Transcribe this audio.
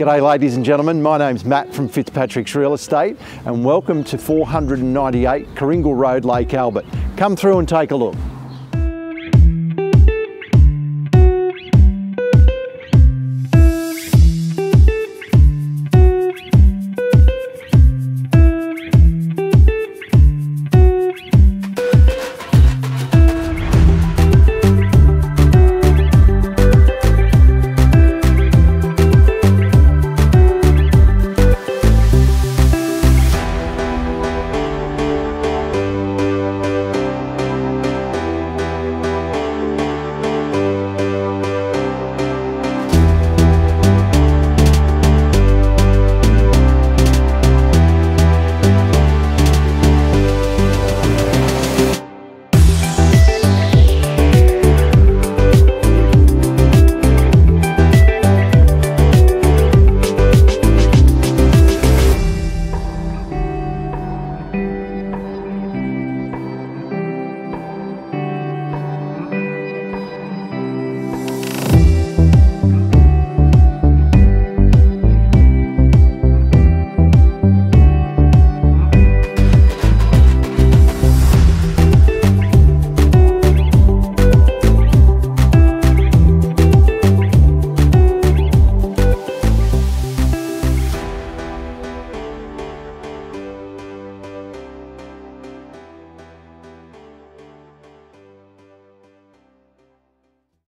G'day ladies and gentlemen, my name's Matt from Fitzpatrick's Real Estate and welcome to 498 Kooringal Road, Lake Albert. Come through and take a look.